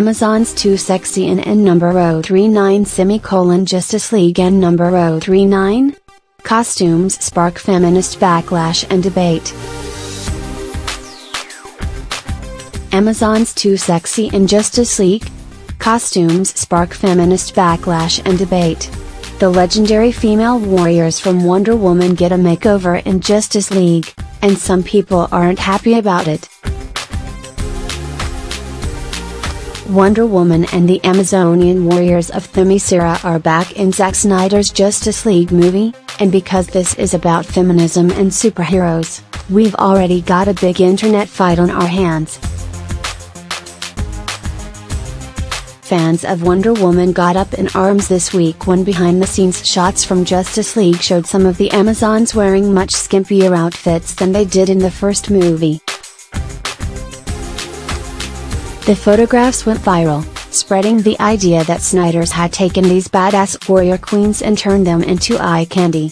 Amazons Too Sexy and N number 039 semicolon Justice League N number 039? Costumes spark feminist backlash and debate. Amazons Too Sexy and Justice League? Costumes spark feminist backlash and debate. The legendary female warriors from Wonder Woman get a makeover in Justice League, and some people aren't happy about it. Wonder Woman and the Amazonian warriors of Themyscira are back in Zack Snyder's Justice League movie, and because this is about feminism and superheroes, we've already got a big internet fight on our hands. Fans of Wonder Woman got up in arms this week when behind the scenes shots from Justice League showed some of the Amazons wearing much skimpier outfits than they did in the first movie. The photographs went viral, spreading the idea that Snyder's had taken these badass warrior queens and turned them into eye candy.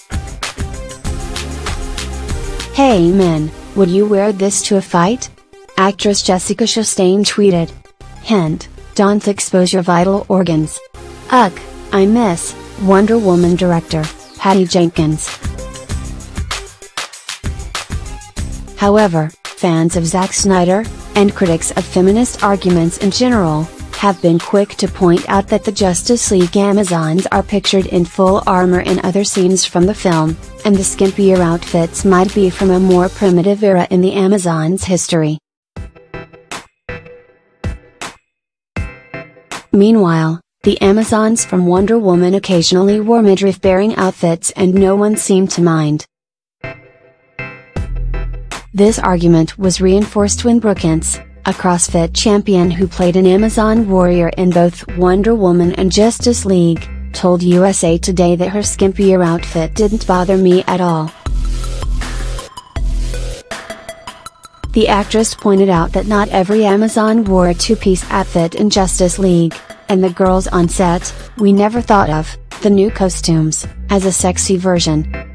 Hey men, would you wear this to a fight? Actress Jessica Chastain tweeted. Hint, don't expose your vital organs. Ugh, I miss, Wonder Woman director, Patty Jenkins. However, fans of Zack Snyder, and critics of feminist arguments in general, have been quick to point out that the Justice League Amazons are pictured in full armor in other scenes from the film, and the skimpier outfits might be from a more primitive era in the Amazons' history. Meanwhile, the Amazons from Wonder Woman occasionally wore midriff-bearing outfits and no one seemed to mind. This argument was reinforced when Brooke Ence, a CrossFit champion who played an Amazon warrior in both Wonder Woman and Justice League, told USA Today that her skimpier outfit didn't bother me at all. The actress pointed out that not every Amazon wore a two-piece outfit in Justice League, and the girls on set, we never thought of, the new costumes, as a sexy version.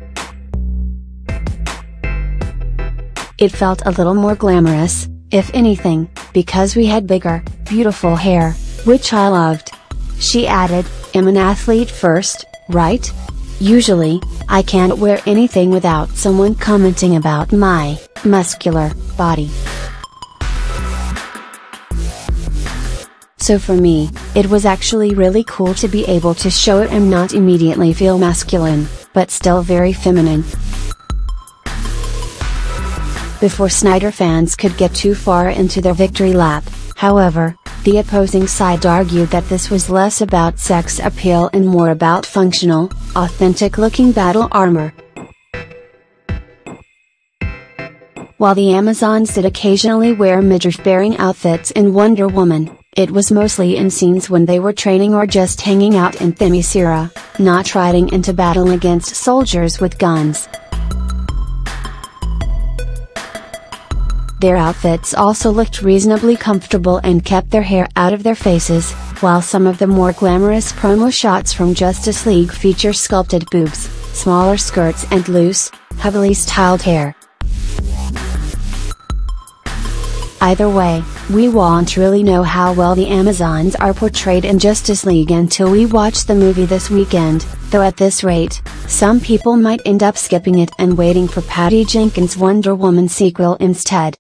It felt a little more glamorous, if anything, because we had bigger, beautiful hair, which I loved. She added, I'm an athlete first, right? Usually, I can't wear anything without someone commenting about my muscular body. So for me, it was actually really cool to be able to show it and not immediately feel masculine, but still very feminine before Snyder fans could get too far into their victory lap, however, the opposing side argued that this was less about sex appeal and more about functional, authentic looking battle armor. While the Amazons did occasionally wear midriff-bearing outfits in Wonder Woman, it was mostly in scenes when they were training or just hanging out in Themyscira, not riding into battle against soldiers with guns. Their outfits also looked reasonably comfortable and kept their hair out of their faces, while some of the more glamorous promo shots from Justice League feature sculpted boobs, smaller skirts and loose, heavily styled hair. Either way, we won't really know how well the Amazons are portrayed in Justice League until we watch the movie this weekend, though at this rate, some people might end up skipping it and waiting for Patty Jenkins' Wonder Woman sequel instead.